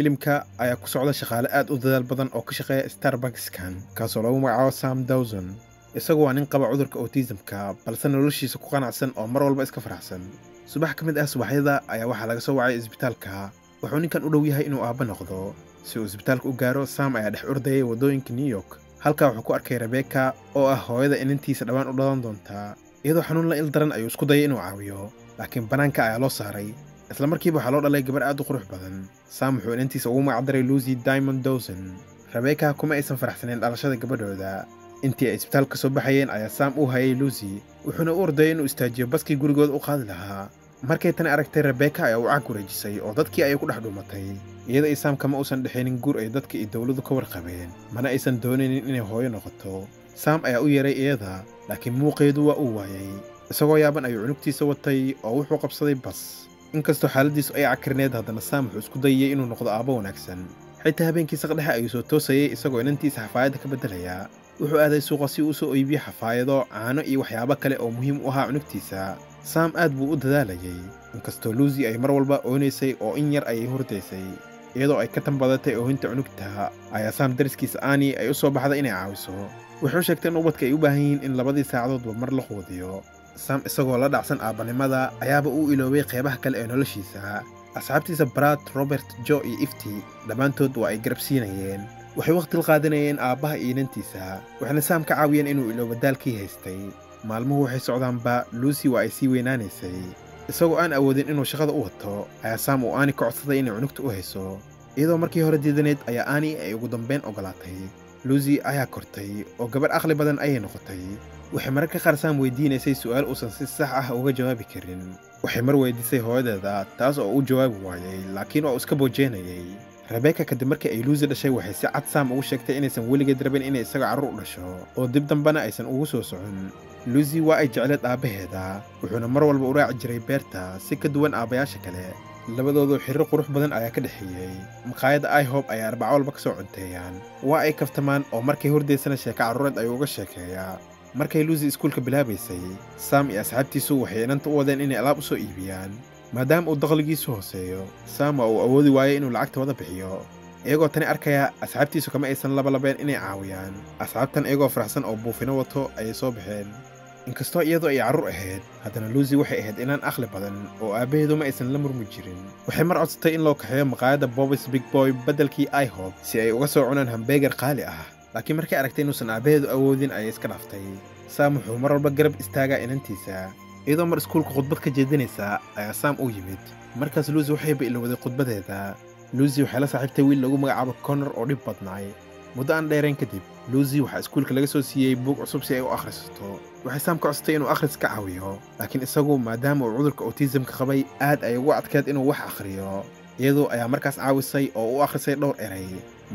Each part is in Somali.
filimka ayaa ku socda shaqaale aad u dadaal badan oo ka shaqeeya starbuckskan kaasoo lagu magacaabo sam dawson. Isagu waa nin qaba cudurka autismka balse noloshiisa ku qanacsan oo mar walba iska faraxsan. Subax ka mid ah subaxyada ayaa waxaa laga soo wacay isbitaalka wuxuu ninkan u dhow yahay inuu aabba noqdo. Si uu isbitaalka u gaaro sam ayaa dhex ordayay waddooyinka new york halkaa wuxuu ku arkay rebeka oo ah hooyada inantiisa dhawaan u dhalan doontaa iyadoo xanuun la il daran ayuu isku dayay inuu caawiyo laakiin bannaanka ayaa loo saaray isla markiiba waxaa loo dhalay gabar aad u qurux badan. Sam wuxuu inantiisa ugu magacdaray lucy diamond dawson. Rebeka kuma aysan faraxsanayn dhalashada gabadhooda. Intii ay isbitaalka soo baxayeen ayaa sam u hayay lucy wuxuuna u ordayay inuu istaajiyo baskii gurigooda u qaadi lahaa. Markay tani aragtay rebeka ayaa u cag wareejisay oo dadkii ayay ku dhex dhuumatay iyada iyo sam kama uusan dhexaynin guur ay dadka iyo dowladu ka warqabeen mana aysan doonaynin inay hooyo noqoto. Sam ayaa u yeeray iyada laakiin muuqeedu waa uu waayay. Isagoo yaaban ayuu cunugtiisa watay oo wuxuu qabsaday bas inkastoo xaaladiisu ay cakrineed haddana sam wuxuu isku dayayay inuu noqdo aabbo wanaagsan. Xitaa habeenkii saqdhexe ayuu soo toosayay isagoo inantiisa xafaayadda ka beddelaya. Wuxuu aaday suuqa si uu soo iibiyo xafaayado caano iyo waxyaabo kale oo muhiim u ahaa cunugtiisa. Sam aad buu u dadaalayay inkastoo luusi ay mar walba oonaysay oo in yar ayay hurdaysay iyadoo ay ka tanbadatay oohinta cunugta ayaa sam dariskiisa aani ay u soo baxday inay caawiso. Wuxuu sheegtay in ubadka ay u baahan yihiin in labadii saacadoodba mar la quudiyo sam isagoo la dhacsan aabbanimada ayaaba uu iloobay qeybaha kale ee noloshiisa. Asxaabtiisa brad robert jo iyo ifti dhammaantood waa ay garabsiinayeen waxay wakhti qaadanayeen aabbaha iyo inantiisa waxayna saam ka caawiyeen inuu ilooba daalkii haystay. Maalmuhu waxay socdaanba luusi waa ay sii weynaanaysay. Isagoo aan awoodin inuu shaqada u wato ayaa saam uu aani ka codsaday inay cunugta u hayso. Iyadoo markii hore diidaneed ayaa aani ay ugu dambayn ogolaatay luusi ayaa kortay oo gabarh aqli badan ayay noqotay. Waxay mararka qaar saam weydiinaysay su'aal uusan si sax ah uga jawaabi karin. Waxay mar weydiisay hooyadeeda taas oo u jawaabi waayay laakiin waa iska boojeenayay. Rebeka kadib markii ay luusi dhashay waxay si cad saam ugu sheegtay inaysan weligeed rabin inay isaga carruur u dhasho oo dib dambena aysan ugu soo socon. Luusi waa ay jecleed aabbaheeda wuxuuna mar walba u raaci jiray beerta si ka duwan aabbayaasha kale labadoodu xirro qurux badan ayaa ka dhexeeyey maqaayadda ihob ayaa arbaco walba ka soo cunteeyaan. Waa ay kaftamaan oo markay hordaysana sheeko carruureed ayuu uga sheekeeyaa. Markay luusi iskuulka bilaabaysay sam iyo asxaabtiisu waxay inanta u wadeen inay alaab u soo iibiyaan maadaama uu dakhligiisu hooseeyo. Sam waa uu awoodi waayey inuu lacagta wada bixiyo iyagoo tani arkaya asxaabtiisu kama aysan labalabeen inay caawiyaan. Asxaabtan iyagoo faraxsan oo buufino wato ayay soo baxeen inkastoo iyadoo ay carruur ahayd haddana luusi waxay ahayd inaan akhli badan oo aabbaheedu ma aysan la murmi jirin waxay mar codsatay in loo kaxeeyo maqaayadda bobis big boy beddelkii ihob si ay uga soo cunaan hambeegar qaali ah. Laakiin markay aragtay inuusan aabbaheedu awoodin ayay iska dhaaftay. Saam wuxuu mar walba garab istaagaa inantiisa. Iyadoo mar iskuulka khudbad ka jeedinaysa ayaa saam u yimid. Markaas luusi waxayba ilowday khudbadeeda. Luusi waxay la saaxiibtay wiil lagu magacaabo konor oo dhib badnaay muddo aan dheerayn kadib luusi waxaa iskuulka laga soo siiyey buug cusub si ay u akhrisato. Waxay saam ka codsatay inuu akhris ka caawiyo laakiin isagu maadaama uu cudurka autismka qabay aad ay ugu adkeed inuu wax akhriyo. Iyadoo ayaa markaas caawisay oo u akhrisay dhowr eray.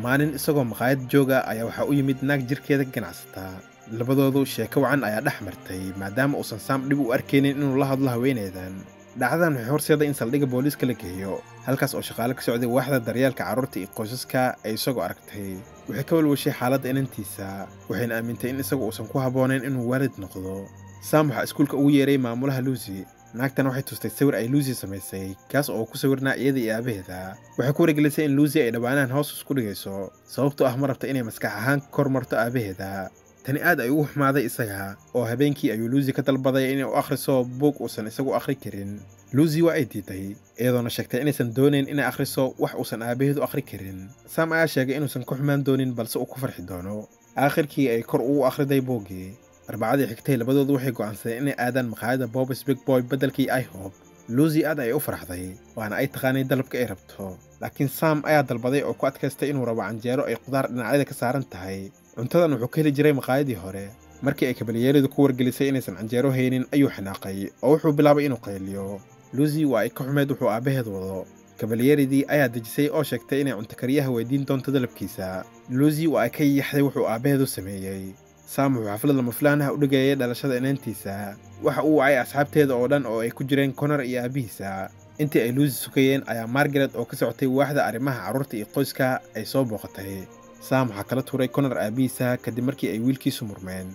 Maalin isagoo maqaayad jooga ayaa waxaa u yimid naag jirkeeda ganacsata. Labadoodu sheeko wacan ayaa dhex martay maadaama uusan saam dhib u arkaynin inuu la hadlo haweenaydan dhacdadan waxay horseeday in saldhigga booliiska la geeyo halkaas oo shaqaale ka socday waaxda daryeelka carruurta iyo qoysaska ay isagoo aragtay waxay ka walwashay xaaladda inantiisa waxayna aamintay in isagu uusan ku habboonayn inuu waalid noqdo. Saam waxaa iskuulka ugu yeeray maamulaha luusi naagtan waxay tustay sawir ay luusi samaysay kaas oo ku sawirnaa iyada iyo aabaheeda. Waxay ku wargelisay in luusi ay dhowaanahan hoos isku dhigayso sababtoo ah ma rabta inay maskax ahaan ka kor marto aabaheeda tani aad ay ugu xumaaday isaga oo habeenkii ayuu luusi ka dalbaday inay u akhriso buug uusan isagu akhri karin. Luusi waa ay diiday iyadoona sheegtay inaysan doonayn inay akhriso wax uusan aabaheedu akhri karin. Saam ayaa sheegay inuusan ku xumaan doonin balse uu ku farxi doono. Aakhirkii ay kor ugu akhriday buuggii arbacadii xigtay labadoodu waxay go'aansadeen inay aadaan maqaayadda bobis big boy beddelkii ihob luusi aad ay u farxday waana ay taqaanay dalabka ay rabto. Laakiin sam ayaa dalbaday oo ku adkaystay inuu rabo canjeero ay qudaar dhinacyada ka saaran tahay cuntadan wuxuu ka heli jiray maqaayadii hore. Markii ay kabalyeeridu ku wargelisay inaysan canjeero haynin ayuu xanaaqay oo wuxuu bilaabay inuu qayliyo. Luusi waa ay ka xumeed wuxuu aabbaheed wado. Kabalyeeridii ayaa dejisay oo sheegtay inay cuntakariyaha weydiin doonto dalabkiisa. Luusi waa ay ka yiixday wuxuu aabbaheedu sameeyey. Saam wuxuu xaflad lama filaanaha u dhigayay dhalashada inantiisa waxa uu wacay asxaabteeda oo dhan oo ay ku jireen konor iyo aabbihiisa intii ay luusi sugayeen ayaa margaret oo ka socotay waaxda arrimaha carruurta iyo qoyska ay soo booqatay saam waxaa kala tuuray konor aabbihiisa kadib markii ay wiilkiisu murmeen.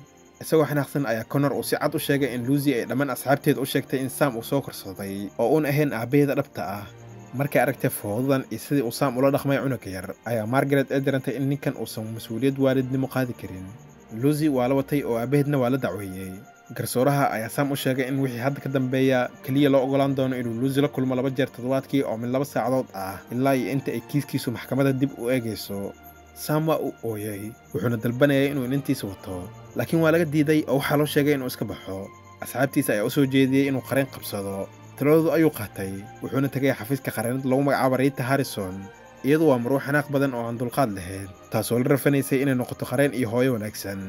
Isagoo xanaaqsan ayaa konor uu si cad u sheegay in luusi ay dhammaan asxaabteeda u sheegtay in saam uu soo korsaday oo uun ahayn aabbaheeda dhabta ah. Markay aragtay foodadan iyo sidii uu saam ula dhaqmay cunuga yar ayaa margaret ee darantay in ninkan uusan mas'uuliyad waalidnimo qaadi karin. Luusi waa la watay oo aabaheedna waa la dacweeyey. Garsooraha ayaa saam u sheegay in wixii hadda ka dambeeya keliya loo ogolaan doono inuu luusi la kulmo laba jeer toddobaadkii oo mid laba saacadood ah ilaa iyo inta ay kiiskiisu maxkamadda dib u eegayso saam waa uu ooyey wuxuuna dalbanayay inuu inantiisa wato laakiin waa laga diiday oo waxaa loo sheegay inuu iska baxo. Asxaabtiisa ayaa u soo jeediyey inuu qareen qabsado. Taladoodu ayuu qaatay wuxuuna tegay xafiiska qareenada lagu magacaabo riita harrison iyadu waa maruu xanaaq badan oo aan dulqaad lahayd taasoo la rafanaysay inay noqoto qareen iyo hooyo wanaagsan.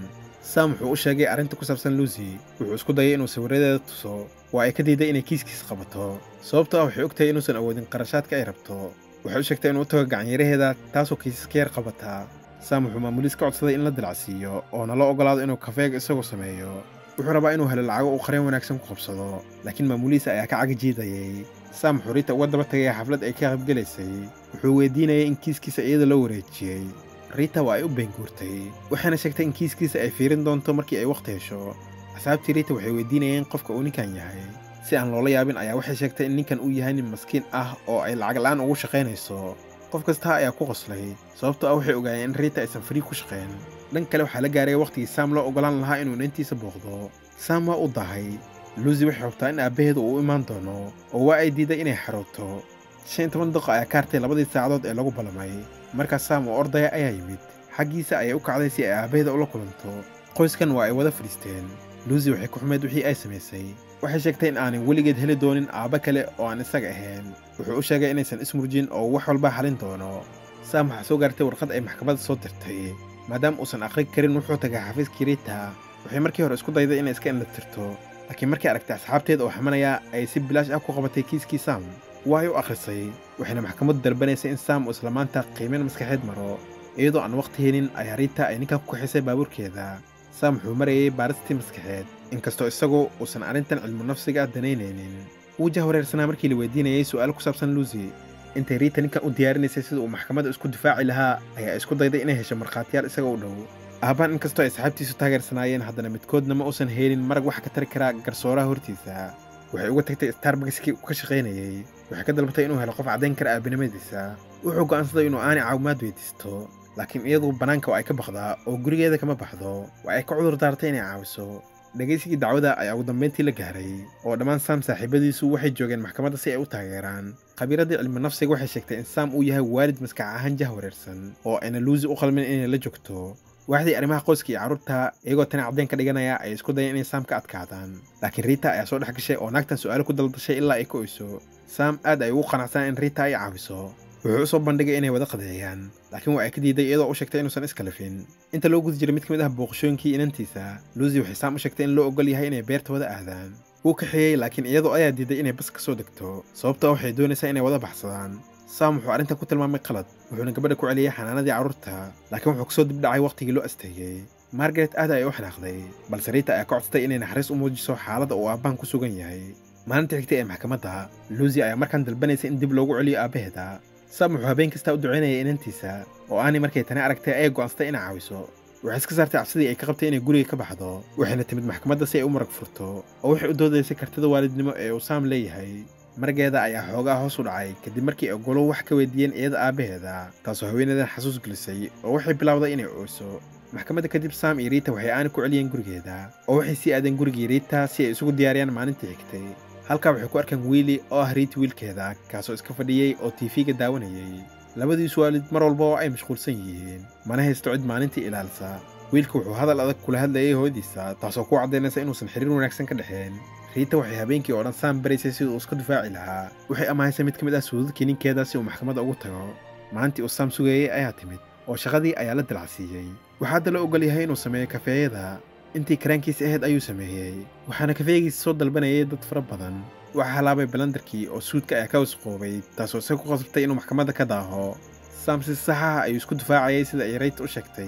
Saam wuxuu u sheegay arrinta ku saabsan luusi wuxuu isku dayay inuu sawirradeeda tuso waa ay ka diiday inay kiiskiisa qabato. Sababto ah waxay og tahay inuusan awoodin qarashaadka ay rabto waxay u sheegtay inuu u tago gacanyaraheeda taasoo kiisaska yar qabataa saam wuxuu maamuliis ka codsaday in la dilacsiiyo oo nala ogolaado inuu kafeega isagoo sameeyo. Wuxuu rabaa inuu helo lacago uu qareen wanaagsan ku qabsado laakiin maamuliisa ayaa ka cagijiidayay saam wuxuu riita uga daba tagay xaflad ay ka qaybgelaysay wuxuu weydiinayay in kiiskiisa iyada loo wareejiyey riita waa ay u beenguurtay waxaana sheegtay in kiiskiisa ay fiirin doonto markii ay wakhti hesho. Asxaabtii riita waxay weydiinayeen qofka uu ninkan yahay si aan loola yaabin ayaa waxay sheegtay in ninkan uu yahay nin maskiin ah oo ay lacag la'aan ugu shaqaynayso. Qof kastaa ayaa ku qoslay sababtoo ah waxay ogaayeen in riita aysan farii ku shaqayn dhan kale waxaa la gaaray wakhtigii saam loo ogolaan lahaa inuu inantiisa booqdo. Saam waa u dahay. Luusi waxay xogtaa in aabbaheedu uu imaan doono oo waa ay diiday inay xarooto. Shan iyo toban daqiiqo ayaa ka hartay labadii saacadood ee lagu ballamay markaas saam oo ordaya ayaa yimid. Xaggiisa ayay u kacday si ay aabbaheeda ula kulanto. Qoyskan waa ay wada fadhiisteen. Luusi waxay ku xumeyd wixii ay samaysay waxay sheegtay in aanay weligeed heli doonin aabba kale oo aan isaga ahayn. Wuxuu u sheegay inaysan ismurjin oo wax walba xalin doono. Saam waxaa soo gaartay warqad ay maxkamadda soo dirtay maadaama uusan aqri karin wuxuu tagay xafiiskii riita waxay markii hore isku dayday inay iska indhatirto laakiin markay aragtay asxaabteeda oo xamanaya ay si bilaash ah ku qabatay kiiskii saam. Waa ay u akhrisay waxayna maxkamaddu dalbanaysay in saam uu isla maanta qiimeyn maskaxeed maro iyadoo aan wakhti helin ayaa riita ay ninkan ku kaxisay baabuurkeeda saam wuxuu marayay baaristii maskaxeed inkastoo isagu uusan arrintan cilmu nafsiga ah danaynaynin wuu jahwareersanaa markii la weydiinayay su'aal ku saabsan luusi intay riita ninkan u diyaarinaysay sida uu maxkamadda isku difaaci lahaa ayaa isku dayday inay hesho markhaatiyaal isaga u dhow aabbaan inkastoo ay saxaabtiisu taageersanaayeen haddana midkoodna ma uusan helin marag wax ka tari karaa garsooraha hortiisa waxay uga tagtay starbuckskii uu ka shaqaynayey waxay ka dalbatay inuu helo qof caddayn kara aabinimadiisa wuxuu go'aansaday inuu aanay caawimaad weydiisto laakiin iyadu bannaanka waa ay ka baqdaa oo gurigeeda kama baxdo waa ay ka cudur daartay inay caawiso. Dhegaysigii dacwada ayaa ugu dambayntii la gaaray oo dhammaan saam saaxiibadiisu waxay joogeen maxkamadda si ay u taageeraan. Khabiiradii cilmi nafsiga waxay sheegtay in saam uu yahay waalid maskax ahaan jah wareersan oo ayna luusi u qalmin inay la joogto. Waaxdii arrimaha qoyska iyo carruurta iyagoo tani caddayn ka dhiganaya ay isku dayeen inay saam ka adkaadaan. Laakiin riita ayaa soo dhex gashay oo naagtan su'aalo ku daldashay ilaa ay ka oyso. Saam aad ay ugu qanacsanaa in riita ay caawiso wuxuu u soo bandhigay inay wada qadeeyaan laakiin waa ay ka diiday iyadoo u sheegtay inuusan iskalifin. Inta loo guda jiray mid ka mid ah booqashooyinkii inantiisa luusi waxay saam u sheegtay in loo ogol yahay inay beerta wada aadaan. Wuu kaxeeyey laakiin iyadoo ayaa diiday inay bas ka soo degto sababtoo waxay doonaysaa inay wada baxsadaan. Saam wuxuu arrintan ku tilmaamay qalad wuxuuna gabadha ku celiyey xanaanadii carruurta laakiin wuxuu ka soo dibdhacay wakhtigii loo asteeyey. Margaret aad ay u xanaaqday balse riita ayaa ka codsatay inay naxariis u muujiso xaaladda uu aabbahan ku sugan yahay. Maalinta xigtay ee maxkamadda luusi ayaa markaan dalbanaysa in dib loogu celiyo aabbaheeda saam wuxuu habeen kastaa u ducaynayay inantiisa oo aanay markay tani aragtay ayay go'aansatay inay caawiso. Waxay iska saartay cabsidii ay ka qabtay inay guriga ka baxdo waxayna timid maxkamadda si ay u marag furto oo waxay u doodaysay kartida waalidnimo ee uu saam leeyahay. Margeeda ayaa xoogaa hoos u dhacay kadib markii ay golo wax ka weydiiyeen iyada aabbaheeda taasoo haweeneydan xasuus gelisay oo waxay bilowday inay ooyso maxkamadda kadib saam iyo riita waxay aani ku celiyeen gurigeeda oo waxay sii aadeen gurigii riita si ay isugu diyaariyaan maalintii xigtay halkaa waxay ku arkeen wiili oo ah riiti wiilkeeda kaasoo iska fadhiyey oo tiifiga daawanayay. Labadiisu waalid mar walba oo ay mashquulsan yihiin mana haysto cid maalintii ilaalisa wiilka wuxuu hadal adag kula hadlayay hooyadiisa taasoo ku caddaynaysa inuusan xiriir wanaagsan ka dhexeen. Riita waxay habeenkii oo dhan saam baraysay siduu iska difaaci lahaa. Waxay ammahaysay mid ka mid ah suudadkii ninkeeda si uu maxkamadda ugu tago. Maalintii uu saam sugayey ayaa timid oo shaqadii ayaa la dilacsiiyey waxaa hadda la ogol yahay inuu sameeyo kafeeyada intii karaankiisa ahayd ayuu sameeyey. Waxaana kafeegiisa soo dalbanayay dad fara badan. Waxaa halaabay balandarkii oo suudka ayaa ka wasqoobay taasoo isaga ku qasabtay inuu maxkamadda ka daaho. Saam si saxaha ayuu isku difaacayay sida ay rayt u sheegtay.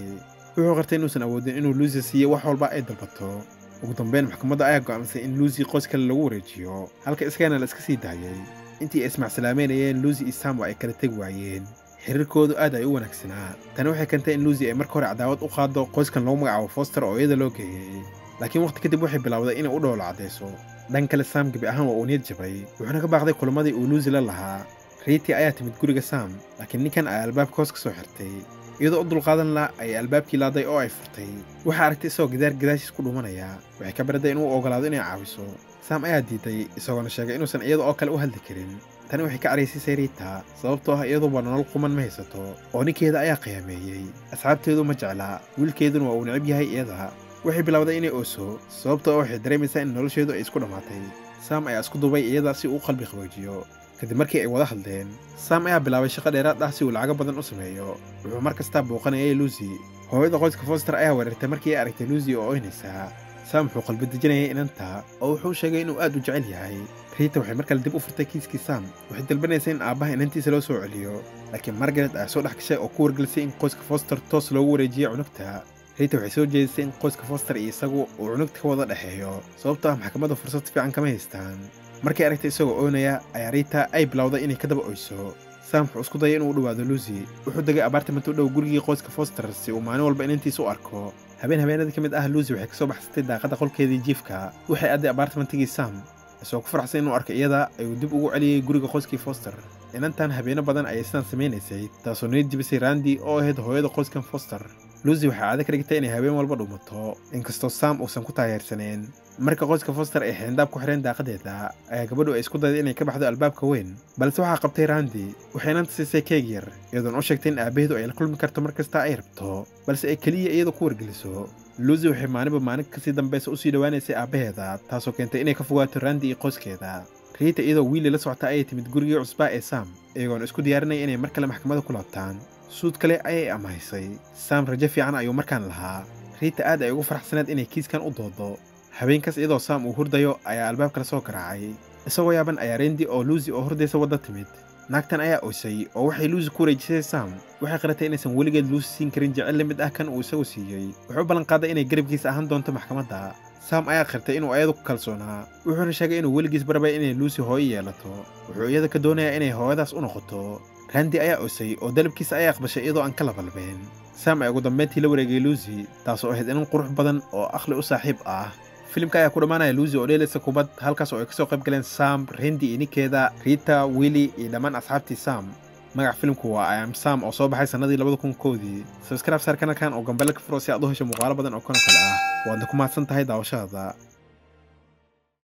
Wuxuu qartay inuusan awoodin inuu luusi siiyo wax walba ay dalbato. Ugu dambeyn maxkamadda ayaa go'aamisay in luusi qoys kale lagu wareejiyo halka iskana la iska sii daayay. Intii ay ismacsalaameynayeen luusi iyo saam waa ay kala tegi waayeen xiriirkoodu aad ay u wanaagsanaa. Tani waxay keentay in luusi ay marka hore cadaawad u qaaddo qoyskan lagu magacaabo foster oo iyada loo geeyey laakiin wakhti kadib waxay bilowday inay u dhowlo caddayso dhan kale saam gebi ahaan waa uu niyad jabay wuxuuna ka baaqday kulamadii uu luusi la lahaa. Riiti ayaa timid guriga sam laakiin ninkan ayaa albaabka hoos ka soo xirtay. Iyadoo u dulqaadan la ayay albaabkii laaday oo ay furtay. Waxaa aragtay isagoo gidaar gadaashiis ku dhumanaya. Waxay ka baraday inuu ogolaado inay caawiso. Sam ayaa diiday isagoona sheegay inuusan iyada oo kale u hadli karin tani waxay ka caraysiisay riita sababtoo ah iyaduba nolol quman ma haysato oo ninkeeda ayaa qiyaameeyey asxaabteedu ma jecla wiilkeeduna waa uu necab yahay iyada waxay bilowday inay ooso sababtoo ah waxay dareemaysaa in nolosheedu ay isku dhammaatay sam ayaa isku duubay iyada si uu qalbi qaboojiyo. Kadib markii ay wada hadleen sam ayaa bilaabay shaqo dheeraad ah si uu lacago badan u sameeyo. Wuxuu mar kastaa booqanayay luusi hooyada qoyska foster ayaa weerartay markii ay aragtay luusi oo oynaysaa sam wuxuu qalbi dejinayay inanta oo wuxuu sheegay inuu aad u jecel yahay. Riita waxay mar kale dib u furtay kiiskii sam waxay dalbanaysay in aabbaha inantiisa loo soo celiyo. Laakiin margaret ayaa soo dhex gashay oo ku wargelisay in qoyska foster toos loogu wareejiyey cunugta. Riita waxay soo jeedisay in qoyska foster iyo isagu uu cunugta ka wada dhexeeyo. Sababtoo ah maxkamadda fursad fiican kama haystaan. Markay aragtay isagoo oonaya ayaa riita ay bilowday inay ka daba oyso. Sam wuxuu isku dayay inuu u dhowaado luusi wuxuu degay abaartament u dhow gurigii qoyska foster si uu maalin walba inantiisa u arko habeen habeenadii ka mid ah luusi waxay ka soo baxsatay daaqadda qolkeedii jiifka. Waxay adday abaartamentigii sam isagoo ku faraxsan inuu arkay iyada ayuu dib ugu celiyey guriga qoyskii foster. Inantan habeeno badan ayay sidaan samaynaysay taasoo niyad jibisay randi oo ahayd hooyada qoyskan foster. Luusi waxay caado ka dhigtay inay habeen walba dhumato inkastoo sam uusan ku taageersaneen marka qoyska foster ay xeendaab ku xireen daaqadeeda ayaa gabadhu ay isku dayday inay ka baxdo albaabka weyn balse waxaa qabtay randi waxay inanta siisay keeg yar iyadoon u sheegtay in aabbaheedu ay la kulmi karto mar kasta ay rabto balse ay keliya iyada ku wargeliso. Luusi waxay maalinba maalin ka sii dambaysa u sii dhowaanaysay aabbaheeda taasoo keentay inay ka fogaato randi iyo qoyskeeda. Riita iyadoo wiili la socota ayay timid gurigii cusbaa ee sam iyagoona isku diyaarinaya inay mar kale maxkamadda ku laabtaan suud kale ayay amahaysay sam rajo fiican ayuu markaan lahaa. Riita aad ay ugu faraxsaneed inay kiiskan u doodo habeenkaas iyadoo sam uu hurdayo ayaa albaabka la soo garaacay isagoo yaaban ayaa rendi oo luusi oo hurdaysa wadda timid. Naagtan ayaa oysay oo waxay luusi ku wareejisay sam waxay qaratay inaysan weligeed luusi siin karin jecel la mid ah kan uu isagu siiyey wuxuu ballan qaaday inay garabkiisa ahaan doonto maxkamadda sam ayaa qirtay inuu ayadu ku kalsoonaa. Wuxuuna sheegay inuu weligiis barbay inay luusi hooyo yeelato. Wuxuu iyada ka doonayaa inay hooyadaas u noqoto. Randi ayaa oysay oo dalabkiisa ayaa aqbashay iyadoo aan ka labalbeen sam ayaa ugu dambayntii la wareegay luusi taasoo ahayd inan qurux badan oo akhli u saaxiib ah filimka ayaa ku dhammaanaya luusi oo dheelaysa kubad halkaas oo ay ka soo qayb galeen sam rendi iyo ninkeeda rita willi iyo dhammaan asxaabtii sam. Magaca filimku waa iam sam oo soo baxay sannadii labada kun koodii sabskraib saar kanalkan oo gambale ka furo si aad u hesho muuqaalo badan oo kanoo kale ah. Waadna ku mahadsan tahay daawashadaada